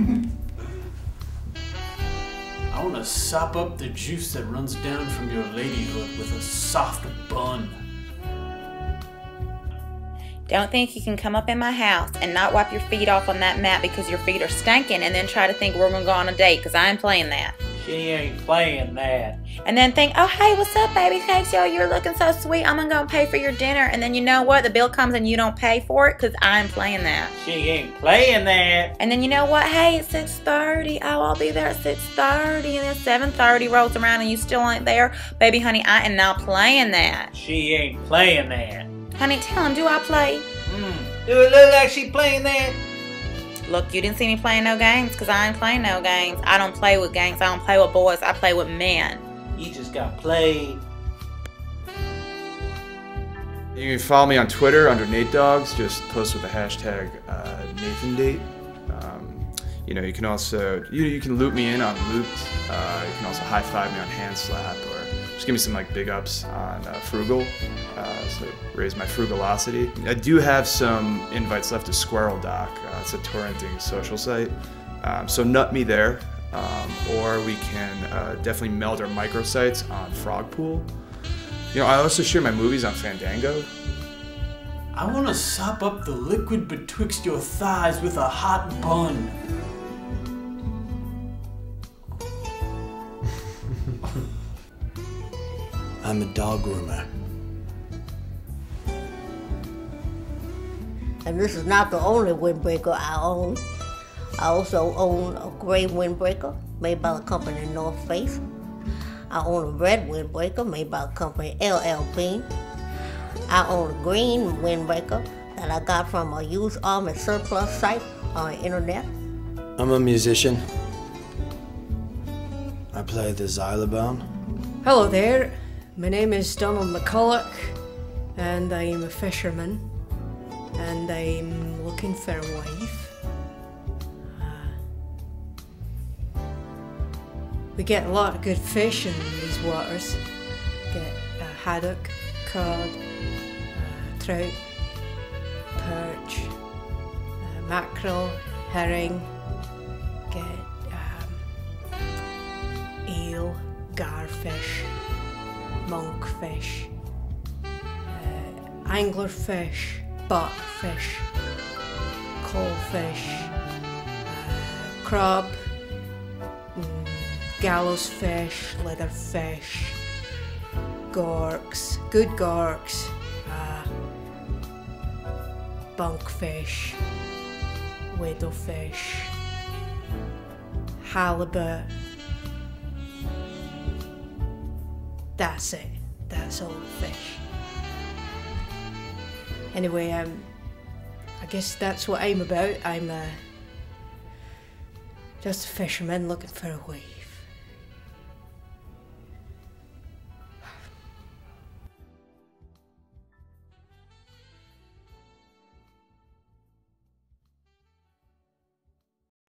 I want to sop up the juice that runs down from your ladyhood with a soft bun. Don't think you can come up in my house and not wipe your feet off on that mat because your feet are stinking and then try to think we're gonna go on a date because I ain't playing that. She ain't playing that. And then think, oh hey, what's up, baby? Thanks, yo, you're looking so sweet. I'm gonna go pay for your dinner. And then you know what? The bill comes and you don't pay for it because I'm playing that. She ain't playing that. And then you know what? Hey, it's 6.30. Oh, I'll be there at 6.30. And then 7.30 rolls around and you still ain't there. Baby, honey, I am not playing that. She ain't playing that. Honey, tell him, do I play? Mm. Do it look like she playing that? Look, you didn't see me playing no games because I ain't playing no games. I don't play with games. I don't play with boys. I play with men. You just got played. You can follow me on Twitter under Nate Dogs. Just post with the hashtag uh, Nathan Date. Um, you know, you can also you, you can loop me in on Looped. Uh, you can also high five me on Hand Slap or just give me some like big ups on uh, Frugal. Uh, so raise my frugalocity. I do have some invites left to Squirrel Doc. Uh, it's a torrenting social site. Um, so nut me there. Um, or we can uh, definitely meld our microsites on Frogpool. You know, I also share my movies on Fandango. I want to sop up the liquid betwixt your thighs with a hot bun. I'm a dog groomer. And this is not the only windbreaker I own. I also own a gray windbreaker made by the company North Face. I own a red windbreaker made by the company LL Bean. I own a green windbreaker that I got from a used army surplus site on the internet. I'm a musician. I play the xylophone. Hello there. My name is Donald McCulloch, and I'm a fisherman, and I'm looking for a wife. Uh, we get a lot of good fish in these waters. Get uh, haddock, cod, uh, trout, perch, uh, mackerel, herring. Monkfish, uh, anglerfish, butterfish, coalfish, uh, crab, mm, gallows fish, leatherfish, gorks, good gorks, uh, bunkfish, widowfish, halibut. That's it. That's all fish. Anyway, um, I guess that's what I'm about. I'm uh, just a fisherman looking for a wife.